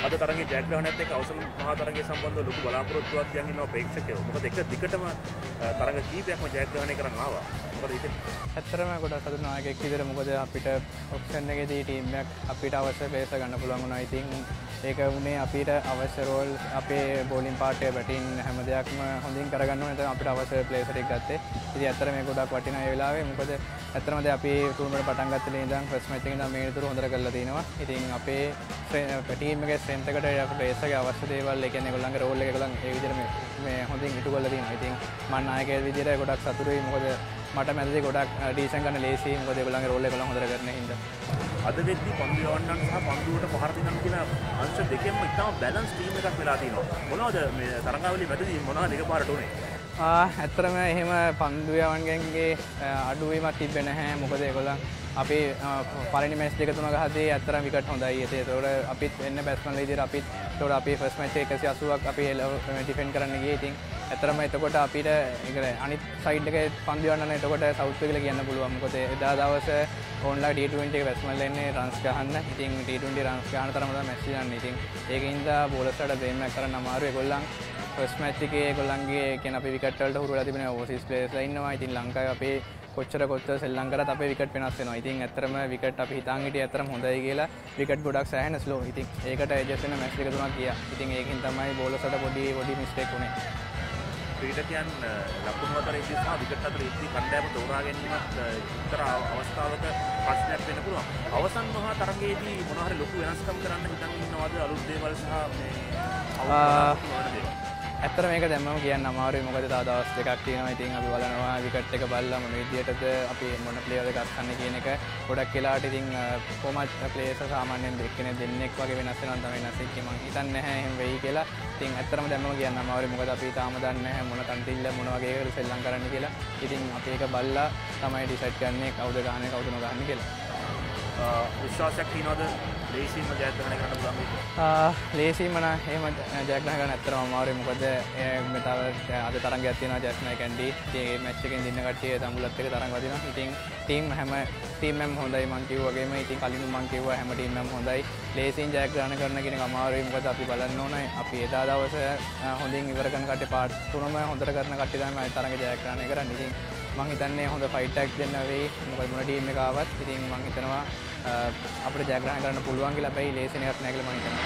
තරගේ ජයග්‍රහණයත් එක්ක අවසන් මහා තරගයේ සම්බන්ධව ලොකු බලාපොරොත්තුවක් තියන් ඉන්නවා ප්‍රේක්ෂකයෝ. මොකද එක දිගටම තරග කීපයක්ම ජයග්‍රහණය කරන් ආවා. මොකද ඉතින් ඇත්තරම ගොඩ සතු නායකෙක් විදිහට මොකද අපිට ඔප්ෂන් එකේදී ටීම් එකක් අපිට අවශ්‍ය බේස ගන්න පුළුවන් වුණා. ඉතින් ඒක වුණේ අපිට අවශ්‍ය රෝල් අපේ බෝලින් පාර්ටය බැටින් හැම දෙයක්ම හොඳින් කරගන්න ඕනේ. එතන අපිට අවශ්‍ය ප්ලේයර් එකක් ගත්තේ. ඉතින් ඇත්තට මේ ගොඩක් වටිනා ඒ වෙලාවේ මොකද ඇත්තටම දැන් අපි ටූර්නමන්ට් පටන් ගත්තේ ඉඳන් ෆස්ට් මැච් එකේ ඉඳන් මේ විතර හොඳට කරලා තිනවා. ඉතින් අපේ ටීම් එකේ ස්ට්‍රෙන්ත් එකට ප්ලේයර්ස් ගේ අවශ්‍ය දේවල් ඒ කියන්නේ ඒගොල්ලන්ගේ රෝල් එක ඒගොල්ලන් ඒ විදිහට මේ හොඳින් ඉටු කරලා තිනවා. ඉතින් මම නායකයෙක් විදිහට ගොඩක් සතුටුයි. මොකද මට මැදදී ගොඩක් ඩීසන් ගන්න ලේසි. මොකද ඒගොල්ලන්ගේ රෝල් එක ඒගොල්ලන් හොඳට කරන හින්දා. අද වෙද්දී පන්දු යවන්නන් සහ පන්දුවට පහර දෙන්නන් කියන අංශ දෙකෙන්ම ඉතාම බැලන්ස් ටීම් එකක් වෙලා තියෙනවා. මොනවද මේ තරඟාවලිය මැදදී මොනවද එකපාරට උනේ? ඇත්තරම එහෙම පන්දුයවන්ගෙන්ගේ අඩුවීමක් තිබෙන හැ මොකද කොළන් අපි පරනි මැස් දෙක තුන හදේ ඇත්තර විකට හොඳයි. ඇතේ තොට අපිත් එන්න බැස්මල ඉදිර අපිත් තොට අපි ෆස් මච් එකසි අසුවක් අපි එල ටිෆෙන් කරන්නගේ ඉතින් ඇතරම එතකොට අපිට එකර අනිත් සයිඩ්ක පන්දිවන්න එතකොට සෞත්ව කල කියන්න පුළුවන්කොත එදා දවස ඔන්ලා ඩට වැස්මල්ලන්නේ රන්ස් ගහන්න. ඉතින් ටට රන්ස් ගාන තරමට මැසියන්න ඉතින් ඒකන්ද බෝලසට දෙම කරන්න අමාරුව කොල්ලන් ෆස්මඇතිකේ කොල්ලන්ගේ කෙන අපි විකටට හුර තිබෙන ෝසිස් පලේස් ඉන්නවා ඉතින් ලංකාව අපේ කොච්චර කොච්චර සෙල්ලම් කරත් අපේ විකට් වෙනස් වෙනවා. ඉතින් ඇත්තටම විකට් අපි හිතාන් හිටියේ ඇත්තටම හොඳයි කියලා විකට් ගොඩක් සෑහෙන ස්ලෝ. ඉතින් ඒකට ඇඩ්ජස්ට් වෙන මැච් දෙක තුනක් ගියා. ඉතින් ඒකෙන් තමයි බෝලර්ස්ට පොඩි පොඩි මිස්ටේක් වුනේ. ක්‍රීඩකයන් ලකුණු අතර ඉදී සහ විකට් අතර ඉදී කණ්ඩායම තෝරා ගැනීමත් එක්තරා අවස්ථාවක ප්‍රශ්නයක් වෙන්න පුළුවන්. අවසන් මහා තරගයේදී මොනවා හරි ලොකු වෙනස්කම් කරන්න හිතන් ඉන්නවද අලුත් දේවල් සහ මේ ඇත්තර මේක දැම්ම කියන්න අමාරුයි මොකද තා දවස් දෙකක් තියෙනවා ඉතින් අපි බලනවා විකට් එක බලලා මොන විදියටද අපි මොන ප්ලේයර් එකක් ගන්න කියන එක ගොඩක් වෙලාවට ඉතින් කොහොමත් ප්ලේයර්ස් සාමාන්‍යයෙන් දෙකනේ දෙන්නෙක් වගේ වෙනස් වෙනවා තමයි නැසෙ කිය මං හිතන්නේ නැහැ එහෙම වෙයි කියලා. ඉතින් ඇත්තටම දැම්මම කියන්න අමාරුයි මොකද අපි තාම දන්නේ නැහැ මොන කන්ටිල්ල මොන වගේ එකකට සෙල්ලම් කරන්න කියලා. ඉතින් අපි ඒක බලලා තමයි ඩිසයිඩ් කරන්නේ කවුද ගහන්නේ කවුද නොගහන්නේ කියලා. විශ්වාසයක් තියනවද ලේසිම ජයග්‍රහණය කරන්න පුළුවන් ලේසිම නම් එහෙම ජයග්‍රහණය කරන්න ඇත්තටම අමාරුයි මොකද මෙතව අද තරගයක් තියෙනවා ජස්නයි කැන්ඩි ඒ මැච් එකෙන් දින්න කට්ටිය තඹුලත් එක තරඟ වදිනවා. ඉතින් ටීම් හැම ටීම් එකම හොඳයි මං කිව්වා වගේම ඉතින් කලින් මං කිව්වා හැම ටීම් එකම හොඳයි. ලේසියෙන් ජයග්‍රහණය කරන කෙනෙක් අමාරුයි මොකද අපි බලන්න ඕනේ. අපි එදා දවසේ හොඳින් ඉවර කරන කට්ටිය පාර්ට් තුනම හොඳට කරන කට්ටිය තමයි තරඟ ජයග්‍රහණය කරන්නේ. ඉතින් මං හිතන්නේ හොඳ ෆයිට් එකක් දෙන්න වෙයි. මොකද මොන ටීම් එක ආවත් ඉතින් මං හිතනවා අපිට ජයග්‍රහණය කරන්න පුළුවන් කියලා බැයි ලේසියෙන් එකක් නෑ කියලා මං හිතනවා.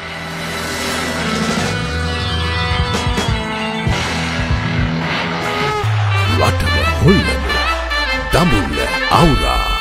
රටම හොල්ලන දඹුල්ල අවුරා.